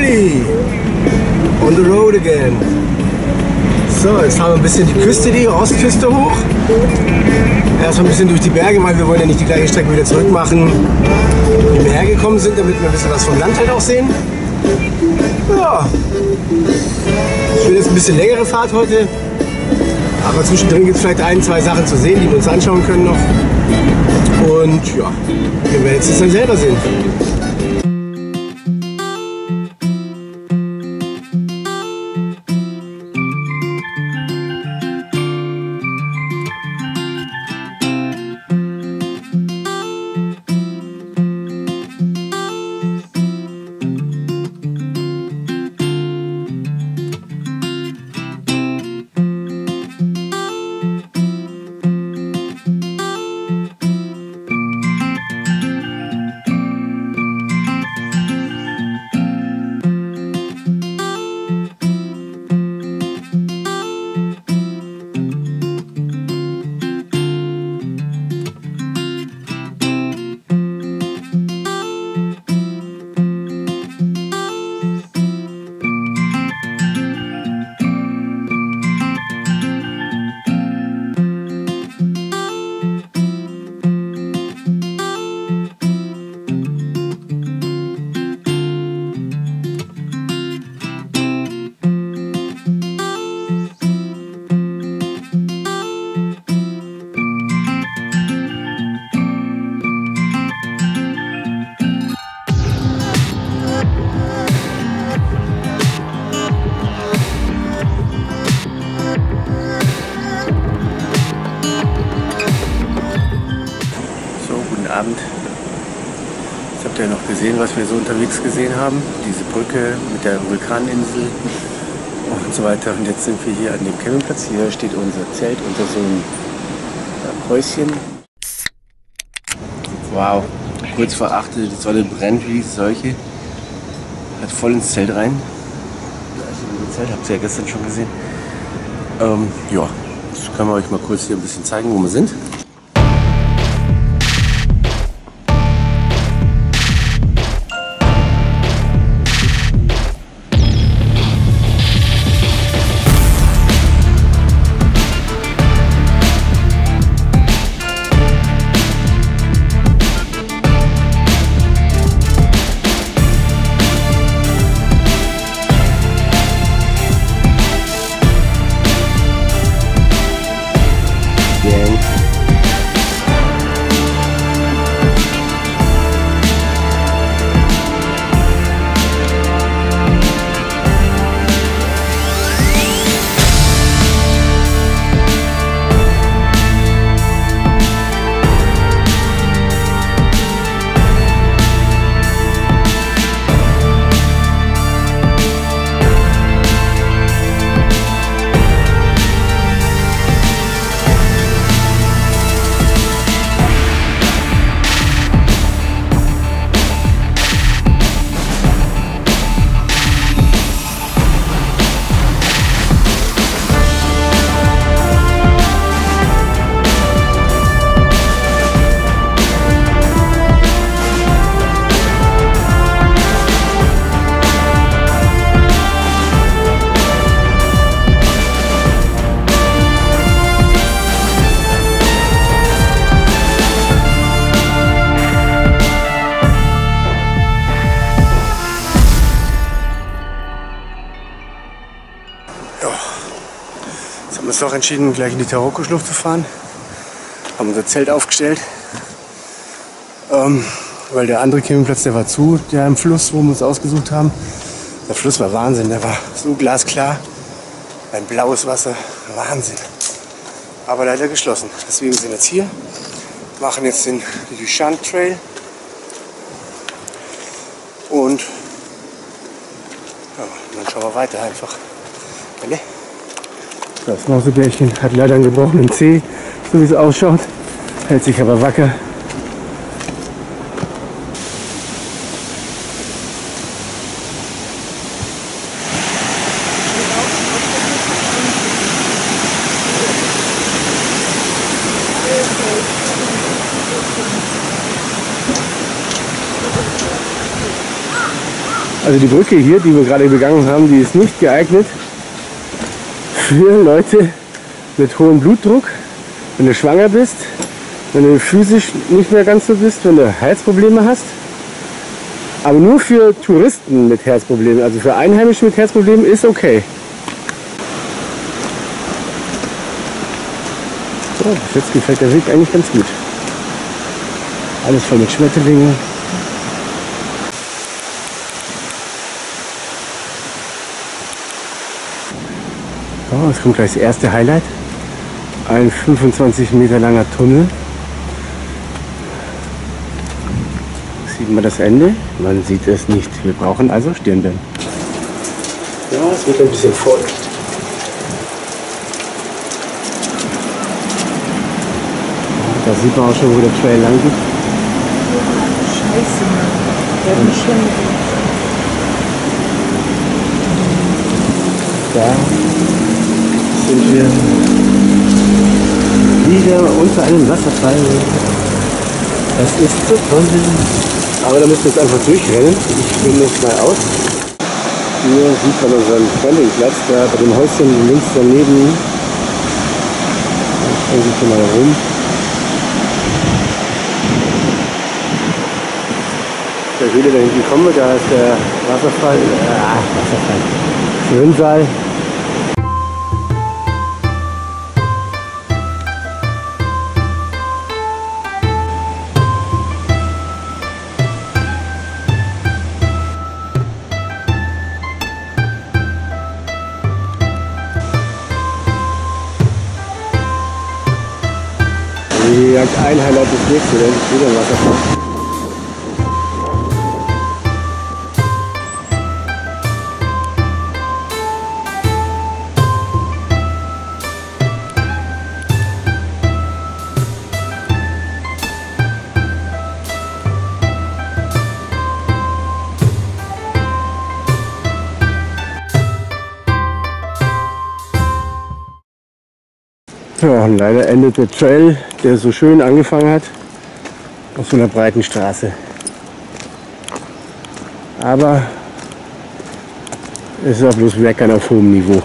Holy! On the road again. So, jetzt fahren wir ein bisschen die Küste, die Ostküste hoch. Erstmal ein bisschen durch die Berge, weil wir wollen ja nicht die gleiche Strecke wieder zurück machen, wie wir hergekommen sind, damit wir ein bisschen was vom Land halt auch sehen. Ja. Ich will jetzt ein bisschen längere Fahrt heute. Aber zwischendrin gibt es vielleicht ein, zwei Sachen zu sehen, die wir uns anschauen können noch. Und ja, wir werden es dann selber sehen. Jetzt habt ihr noch gesehen, was wir so unterwegs gesehen haben. Diese Brücke mit der Vulkaninsel und so weiter. Und jetzt sind wir hier an dem Campingplatz. Hier steht unser Zelt unter so einem Häuschen. Wow, kurz vor 8 die Sonne brennt wie solche. Hat voll ins Zelt rein. Ist unser Zelt, habt ihr ja gestern schon gesehen. Ähm, ja, das können wir euch mal kurz hier ein bisschen zeigen, wo wir sind. Uns doch entschieden, gleich in die Taroko-Schlucht zu fahren. Haben unser Zelt aufgestellt. Ähm, weil der andere Campingplatz, der war zu, der im Fluss, wo wir uns ausgesucht haben. Der Fluss war Wahnsinn, der war so glasklar. Ein blaues Wasser, Wahnsinn. Aber leider geschlossen. Deswegen sind wir jetzt hier, machen jetzt den Duchamp Trail und ja, dann schauen wir weiter einfach. Das Mausebärchen hat leider einen gebrochenen Zeh, so wie es ausschaut, hält sich aber wacker. Also die Brücke hier, die wir gerade begangen haben, die ist nicht geeignet für Leute mit hohem Blutdruck, wenn du schwanger bist, wenn du physisch nicht mehr ganz so bist, wenn du Herzprobleme hast. Aber nur für Touristen mit Herzproblemen, also für Einheimische mit Herzproblemen ist okay. So, jetzt gefällt der Weg eigentlich ganz gut. Alles voll mit Schmetterlingen. Jetzt kommt gleich das erste Highlight. Ein 25 Meter langer Tunnel. Sieht man das Ende? Man sieht es nicht. Wir brauchen also Stirnbänder. Ja, es wird ein bisschen feucht. Da sieht man auch schon, wo der Trail lang geht. Scheiße, Mann. Der hat mich schon Da sind wir wieder unter einem Wasserfall. Das ist so toll. Aber da müssen wir jetzt einfach durchrennen. Ich bin jetzt mal aus. Hier sieht man unseren Campingplatz, da bei dem Häuschen links daneben. Da schauen Sie mal rum. Der Höhle da hinten kommen wir, da ist der Wasserfall. Ah, Wasserfall. Schwimmsaal. Ja, ein Highlight des nächste, dann ist wieder ein Wasserfall. Ja, leider endet der Trail, der so schön angefangen hat, auf so einer breiten Straße. Aber es ist auch bloß Meckern auf hohem Niveau.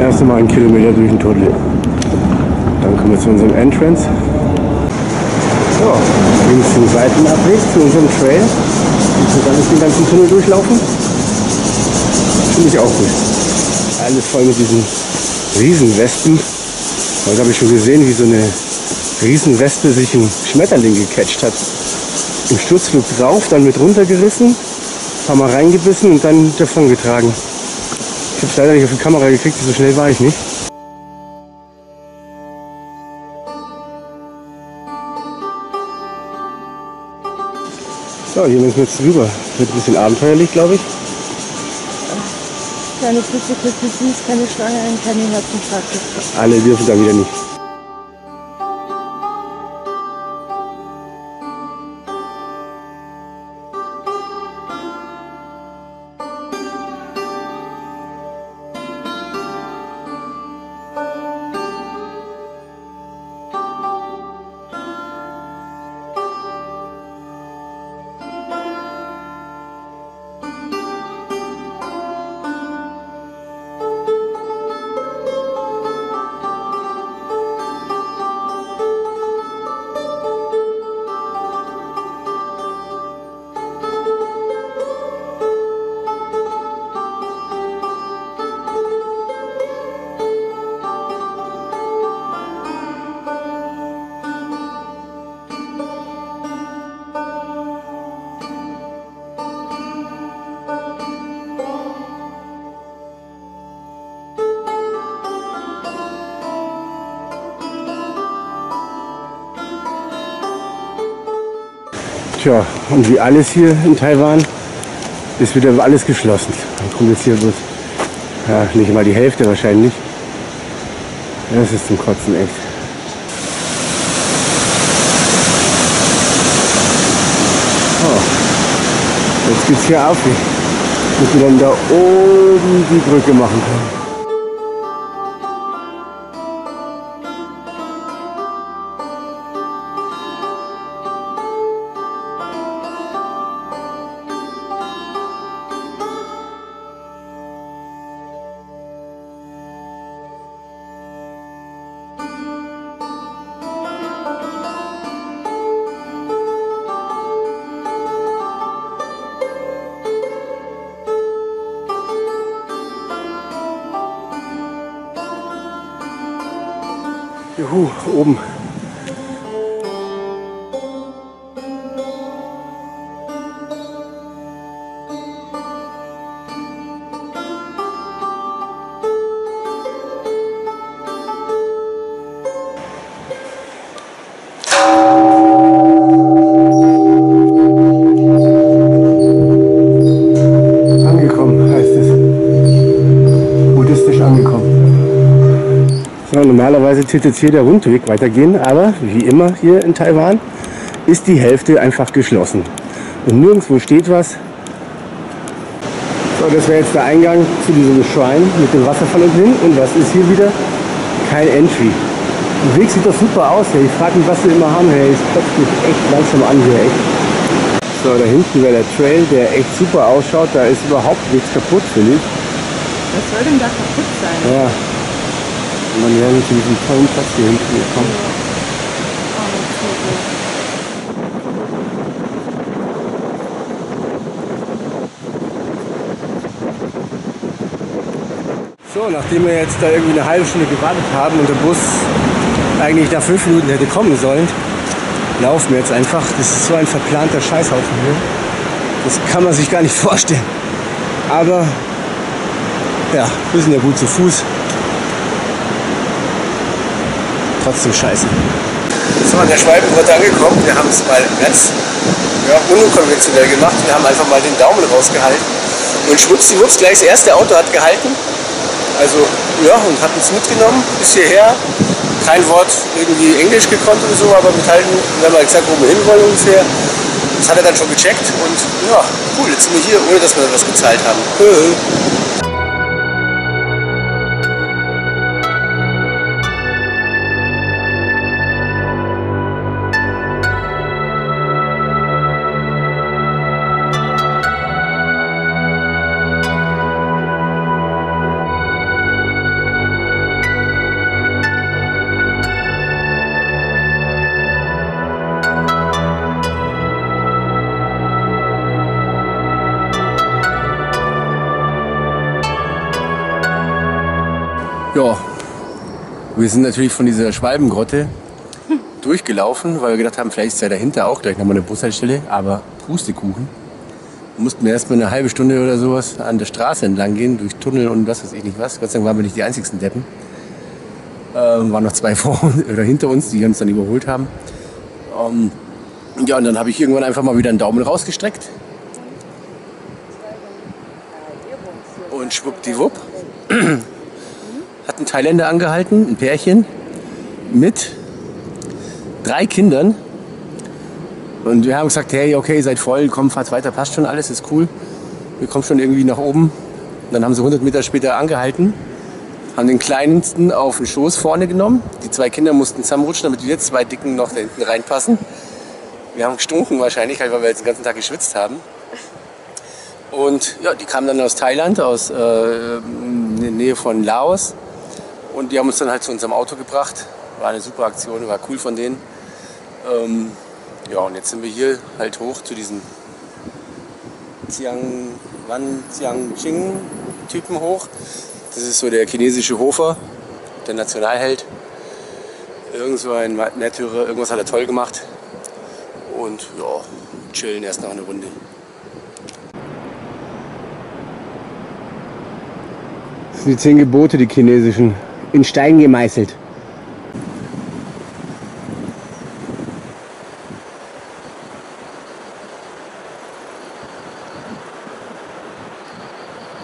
Erst einmal einen Kilometer durch den Tunnel. Dann kommen wir zu unserem Entrance. So, links zum Seitenabriss zu unserem Trail. Und dann durch den ganzen Tunnel durchlaufen. Finde ich auch gut. Alles voll mit diesen Riesenwespen. Heute habe ich schon gesehen, wie so eine Riesenwespe sich einen Schmetterling gecatcht hat. Im Sturzflug drauf, dann mit runtergerissen, ein paar Mal reingebissen und dann davongetragen. Ich habe es leider nicht auf die Kamera gekriegt, so schnell war ich nicht. So, hier müssen wir jetzt rüber. Wird ein bisschen abenteuerlich, glaube ich. Keine Pfütze, keine Süß, keine Schwangeren, keine Herzinfarkte. Alle dürfen da wieder nicht. Tja, und wie alles hier in Taiwan ist wieder alles geschlossen. Dann kommt jetzt hier bloß, ja, nicht mal die Hälfte wahrscheinlich. Das ist zum Kotzen echt. Oh. Jetzt geht's hier auf, bis wir dann da oben die Brücke machen können. Juhu, oben. Normalerweise wird jetzt hier der Rundweg weitergehen, aber wie immer hier in Taiwan ist die Hälfte einfach geschlossen. Und nirgendwo steht was. So, das wäre jetzt der Eingang zu diesem Schrein mit dem Wasserfall unten hin. Und was ist hier wieder? Kein Entry. Der Weg sieht doch super aus. Hey. Ich frage mich, was wir immer haben. Hey. Es kotzt mich echt langsam an hier. Echt. So, da hinten wäre der Trail, der echt super ausschaut. Da ist überhaupt nichts kaputt, finde ich. Was soll denn da kaputt sein? Ja. Und dann werden wir zu diesem tollen Platz hier hinten gekommen. So, nachdem wir jetzt da irgendwie eine halbe Stunde gewartet haben und der Bus eigentlich nach fünf Minuten hätte kommen sollen, laufen wir jetzt einfach. Das ist so ein verplanter Scheißhaufen hier. Das kann man sich gar nicht vorstellen. Aber ja, wir sind ja gut zu Fuß. Trotzdem scheiße. So, an der Schwalbengrotte angekommen. Wir haben es mal ganz ja, unkonventionell gemacht. Wir haben einfach mal den Daumen rausgehalten. Und schwuppsiwupps, gleich das erste Auto hat gehalten. Also, ja, und hat uns mitgenommen bis hierher. Kein Wort irgendwie Englisch gekonnt oder so, aber mithalten, wir haben mal gesagt, wo wir hinwollen ungefähr. Das hat er dann schon gecheckt und ja, cool, jetzt sind wir hier, ohne dass wir was gezahlt haben. Wir sind natürlich von dieser Schwalbengrotte durchgelaufen, weil wir gedacht haben, vielleicht ja dahinter auch gleich nochmal eine Bushaltestelle, aber Pustekuchen. Mussten wir erstmal eine halbe Stunde oder sowas an der Straße entlang gehen, durch Tunnel und was weiß ich nicht was. Gott sei Dank waren wir nicht die einzigsten Deppen. Ähm, waren noch zwei vor uns, oder hinter uns, die uns dann überholt haben. Ähm, ja, und dann habe ich irgendwann einfach mal wieder einen Daumen rausgestreckt. Und schwuppdiwupp ein Thailänder angehalten, ein Pärchen mit drei Kindern. Und wir haben gesagt, hey, okay, seid voll, komm, fahrt weiter, passt schon, alles ist cool. Wir kommen schon irgendwie nach oben. Und dann haben sie 100 Meter später angehalten, haben den kleinsten auf den Schoß vorne genommen. Die zwei Kinder mussten zusammenrutschen, damit wir zwei Dicken noch da hinten reinpassen. Wir haben gestunken wahrscheinlich, weil wir jetzt den ganzen Tag geschwitzt haben. Und ja, die kamen dann aus Thailand, aus äh, in der Nähe von Laos. Und die haben uns dann halt zu unserem Auto gebracht. War eine super Aktion, war cool von denen. Ähm, ja, und jetzt sind wir hier halt hoch zu diesem Jiang, Wan Jiangqing Typen hoch. Das ist so der chinesische Hofer, der Nationalheld. Irgend so ein Märtyrer, irgendwas hat er toll gemacht. Und ja, chillen erst noch eine Runde. Das sind die zehn Gebote, die chinesischen, in Stein gemeißelt.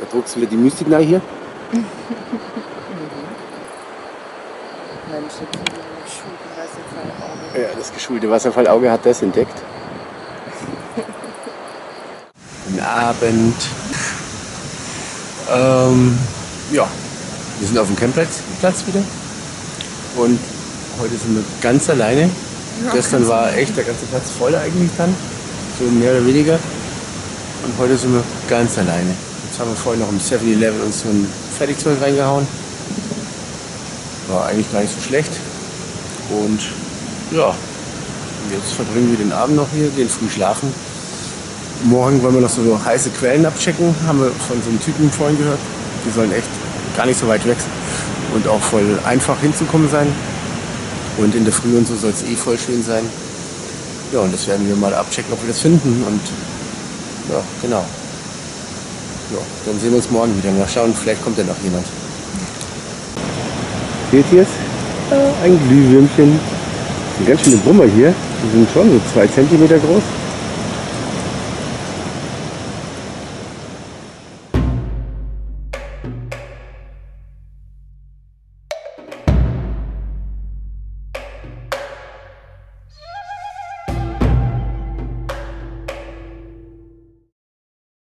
Da druckst du mir die Mystik nach hier. Ja, das geschulte Wasserfallauge hat das entdeckt. Guten Abend. Ähm, ja, wir sind auf dem Campplatz Platz wieder. Und heute sind wir ganz alleine. Gestern war echt der ganze Platz voll eigentlich dann. So mehr oder weniger. Und heute sind wir ganz alleine. Jetzt haben wir vorhin noch im 7-Eleven uns so ein Fertigzeug reingehauen. War eigentlich gar nicht so schlecht. Und ja, jetzt verbringen wir den Abend noch hier, gehen früh schlafen. Morgen wollen wir noch so heiße Quellen abchecken. Haben wir von so einem Typen vorhin gehört. Die sollen echt gar nicht so weit weg und auch voll einfach hinzukommen sein. Und in der Früh und so soll es eh voll schön sein. Ja, und das werden wir mal abchecken, ob wir das finden. Und ja, genau. Ja, dann sehen wir uns morgen wieder. Mal schauen, vielleicht kommt ja noch jemand. Seht ihr es? Ja, ein Glühwürmchen. Ein ganz schöne Brummer hier. Die sind schon so zwei Zentimeter groß.